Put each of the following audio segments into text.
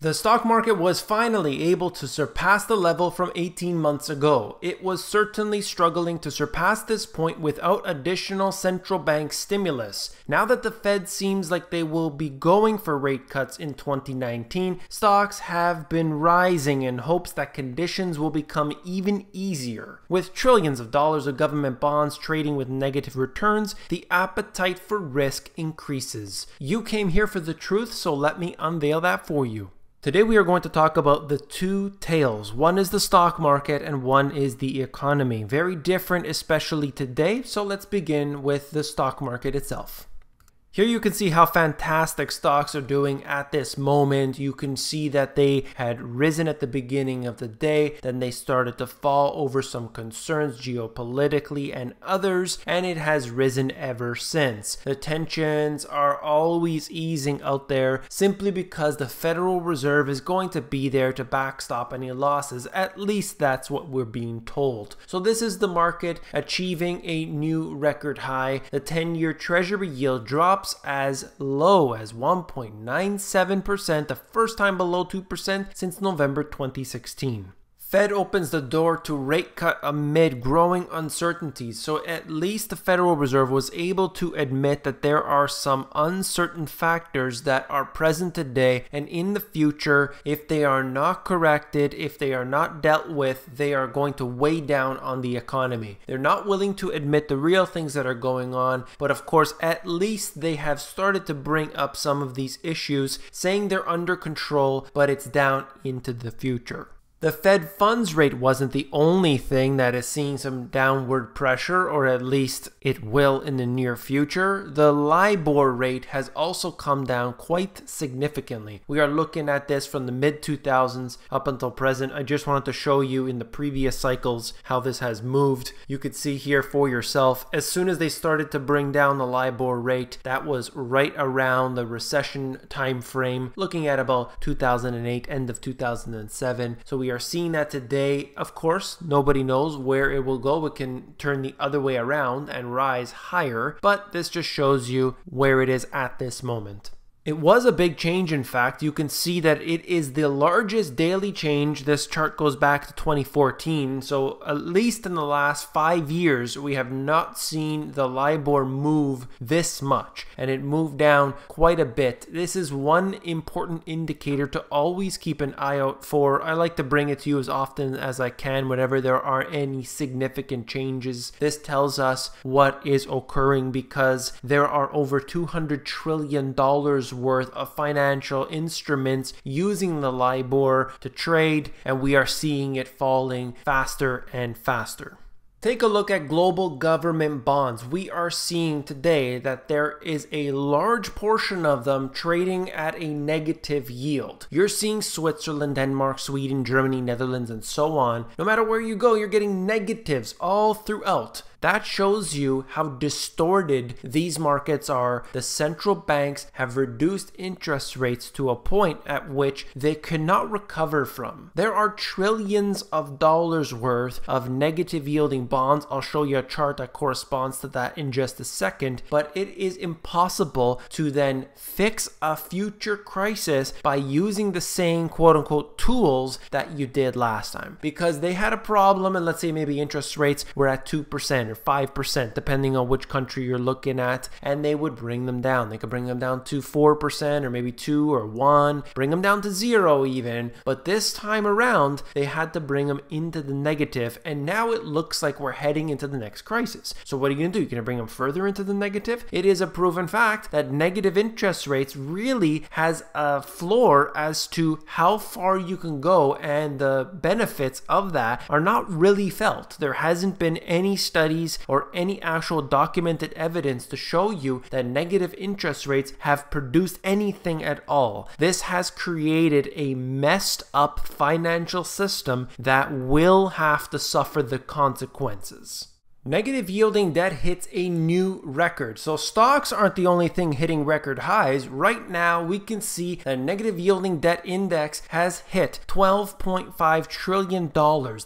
The stock market was finally able to surpass the level from 18 months ago. It was certainly struggling to surpass this point without additional central bank stimulus. Now that the Fed seems like they will be going for rate cuts in 2019, stocks have been rising in hopes that conditions will become even easier. With trillions of dollars of government bonds trading with negative returns, the appetite for risk increases. You came here for the truth, so let me unveil that for you. Today we are going to talk about the two tales. One is the stock market and one is the economy. Very different, especially today. So let's begin with the stock market itself. Here you can see how fantastic stocks are doing at this moment. You can see that they had risen at the beginning of the day, then they started to fall over some concerns geopolitically and others, and it has risen ever since. The tensions are always easing out there simply because the Federal Reserve is going to be there to backstop any losses. At least that's what we're being told. So this is the market achieving a new record high. The 10-year Treasury yield drops drops as low as 1.97%, the first time below 2% since November 2016. Fed opens the door to rate cut amid growing uncertainties, so at least the Federal Reserve was able to admit that there are some uncertain factors that are present today and in the future, if they are not corrected, if they are not dealt with, they are going to weigh down on the economy. They're not willing to admit the real things that are going on, but of course, at least they have started to bring up some of these issues, saying they're under control, but it's down into the future. The Fed funds rate wasn't the only thing that is seeing some downward pressure, or at least it will in the near future. The LIBOR rate has also come down quite significantly. We are looking at this from the mid 2000s up until present. I just wanted to show you in the previous cycles how this has moved. You could see here for yourself, as soon as they started to bring down the LIBOR rate, that was right around the recession time frame, looking at about 2008, end of 2007. So we we are seeing that today. Of course, nobody knows where it will go. It can turn the other way around and rise higher, but this just shows you where it is at this moment. It was a big change, in fact. You can see that it is the largest daily change. This chart goes back to 2014. So, at least in the last five years, we have not seen the LIBOR move this much. And it moved down quite a bit. This is one important indicator to always keep an eye out for. I like to bring it to you as often as I can whenever there are any significant changes. This tells us what is occurring because there are over $200 trillion worth of financial instruments using the LIBOR to trade, and we are seeing it falling faster and faster. Take a look at global government bonds. We are seeing today that there is a large portion of them trading at a negative yield. You're seeing Switzerland, Denmark, Sweden, Germany, Netherlands, and so on. No matter where you go, you're getting negatives all throughout. That shows you how distorted these markets are. The central banks have reduced interest rates to a point at which they cannot recover from. There are trillions of dollars worth of negative yielding bonds. I'll show you a chart that corresponds to that in just a second, but it is impossible to then fix a future crisis by using the same quote unquote tools that you did last time because they had a problem and let's say maybe interest rates were at 2% or 5%, depending on which country you're looking at, and they would bring them down. They could bring them down to 4% or maybe 2 or 1, bring them down to 0 even. But this time around, they had to bring them into the negative, and now it looks like we're heading into the next crisis. So what are you going to do? You're going to bring them further into the negative? It is a proven fact that negative interest rates really has a floor as to how far you can go, and the benefits of that are not really felt. There hasn't been any study studies or any actual documented evidence to show you that negative interest rates have produced anything at all. This has created a messed up financial system that will have to suffer the consequences. Negative yielding debt hits a new record. So stocks aren't the only thing hitting record highs. Right now, we can see the negative yielding debt index has hit $12.5 trillion.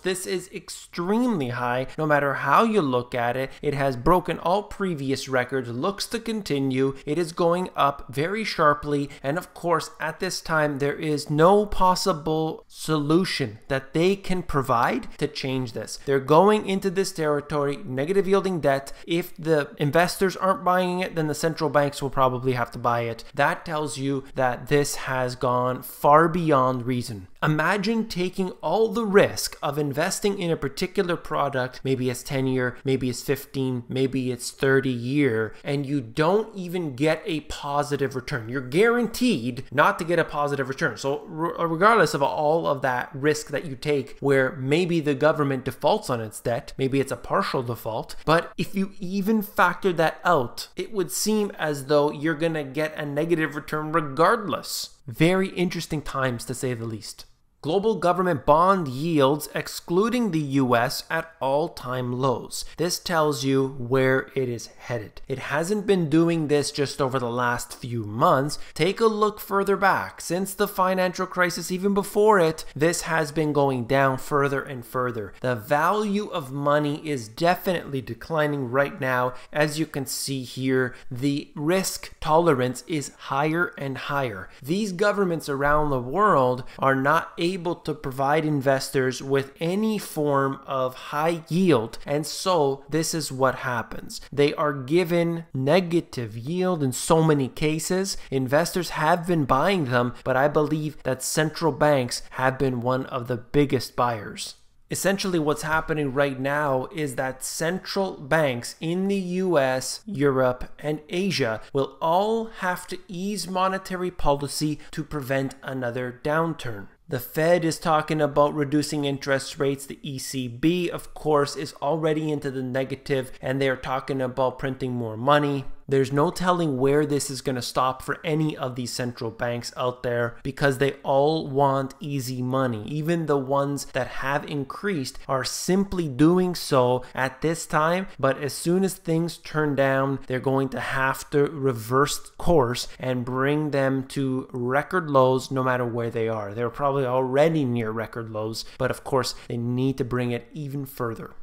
This is extremely high no matter how you look at it. It has broken all previous records, looks to continue. It is going up very sharply. And of course, at this time, there is no possible solution that they can provide to change this. They're going into this territory negative yielding debt. If the investors aren't buying it, then the central banks will probably have to buy it. That tells you that this has gone far beyond reason. Imagine taking all the risk of investing in a particular product, maybe it's 10 year, maybe it's 15, maybe it's 30 year, and you don't even get a positive return. You're guaranteed not to get a positive return. So, regardless of all of that risk that you take, where maybe the government defaults on its debt, maybe it's a partial default, but if you even factor that out, it would seem as though you're going to get a negative return regardless. Very interesting times to say the least. Global government bond yields, excluding the US, at all time lows. This tells you where it is headed. It hasn't been doing this just over the last few months. Take a look further back. Since the financial crisis, even before it, this has been going down further and further. The value of money is definitely declining right now. As you can see here, the risk tolerance is higher and higher. These governments around the world are not able able to provide investors with any form of high yield. And so this is what happens. They are given negative yield in so many cases. Investors have been buying them, but I believe that central banks have been one of the biggest buyers. Essentially, what's happening right now is that central banks in the US, Europe, and Asia will all have to ease monetary policy to prevent another downturn. The Fed is talking about reducing interest rates. The ECB, of course, is already into the negative and they're talking about printing more money. There's no telling where this is going to stop for any of these central banks out there because they all want easy money. Even the ones that have increased are simply doing so at this time. But as soon as things turn down, they're going to have to reverse course and bring them to record lows no matter where they are. They're probably already near record lows, but of course, they need to bring it even further.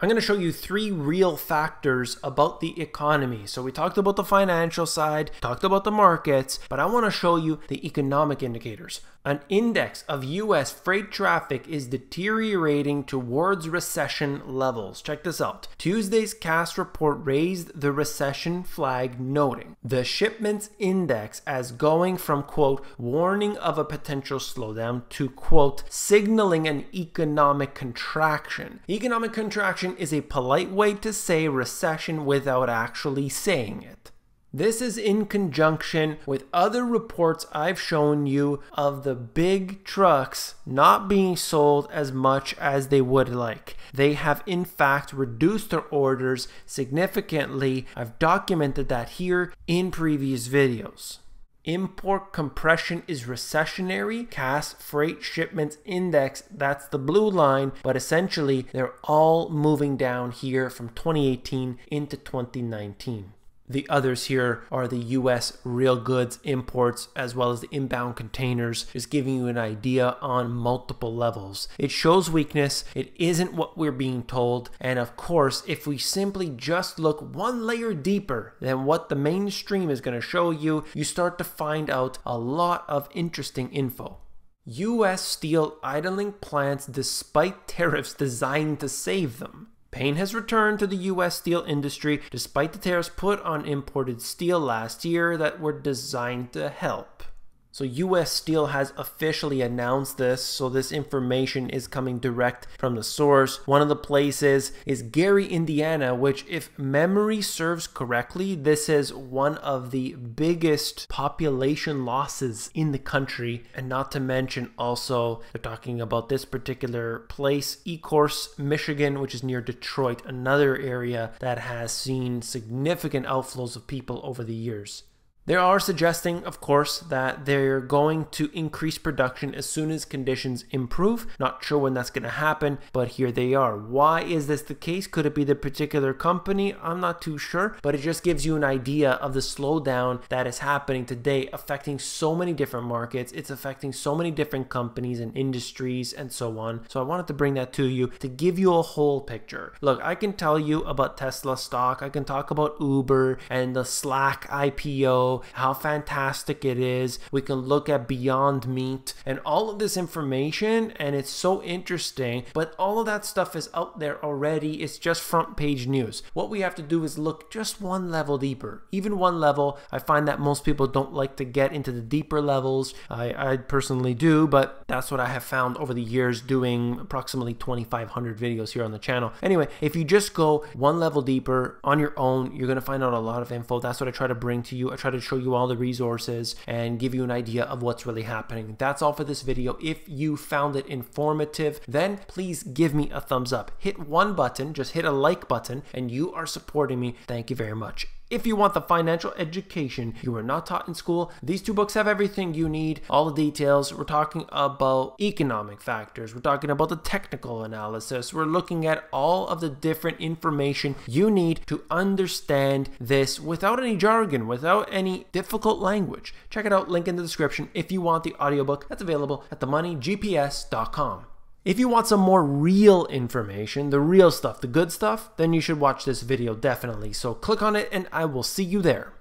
I'm going to show you three real factors about the economy. So we talked about the financial side, talked about the markets, but I want to show you the economic indicators. An index of US freight traffic is deteriorating towards recession levels. Check this out. Tuesday's Cass report raised the recession flag, noting the shipments index as going from, quote, warning of a potential slowdown to, quote, signaling an economic contraction. Economic contraction is a polite way to say recession without actually saying it. This is in conjunction with other reports I've shown you of the big trucks not being sold as much as they would like. They have in fact reduced their orders significantly. I've documented that here in previous videos. Import compression is recessionary. Cass freight shipments index, that's the blue line, but essentially they're all moving down here from 2018 into 2019. The others here are the US real goods imports as well as the inbound containers, just giving you an idea on multiple levels. It shows weakness, it isn't what we're being told, and of course, if we simply just look one layer deeper than what the mainstream is going to show you, you start to find out a lot of interesting info. US steel idling plants despite tariffs designed to save them. Pain has returned to the US steel industry despite the tariffs put on imported steel last year that were designed to help. So US Steel has officially announced this, so this information is coming direct from the source. One of the places is Gary, Indiana, which if memory serves correctly, this is one of the biggest population losses in the country. And not to mention also, they're talking about this particular place, Ecorse, Michigan, which is near Detroit, another area that has seen significant outflows of people over the years. They are suggesting, of course, that they're going to increase production as soon as conditions improve. Not sure when that's going to happen, but here they are. Why is this the case? Could it be the particular company? I'm not too sure, but it just gives you an idea of the slowdown that is happening today, affecting so many different markets. It's affecting so many different companies and industries and so on. So I wanted to bring that to you to give you a whole picture. Look, I can tell you about Tesla stock, I can talk about Uber and the Slack IPO, how fantastic it is. We can look at Beyond Meat and all of this information, and it's so interesting. But all of that stuff is out there already. It's just front page news. What we have to do is look just one level deeper. Even one level, I find that most people don't like to get into the deeper levels. I, I personally do, but that's what I have found over the years doing approximately 2,500 videos here on the channel. Anyway, if you just go one level deeper on your own, you're going to find out a lot of info. That's what I try to bring to you. I try to show you all the resources and give you an idea of what's really happening. That's all for this video. If you found it informative, then please give me a thumbs up. Hit one button, just hit a like button, and you are supporting me. Thank you very much. If you want the financial education you were not taught in school, these two books have everything you need, all the details. We're talking about economic factors, we're talking about the technical analysis, we're looking at all of the different information you need to understand this without any jargon, without any difficult language. Check it out, link in the description if you want the audiobook that's available at themoneygps.com. If you want some more real information, the real stuff, the good stuff, then you should watch this video definitely. So click on it and I will see you there.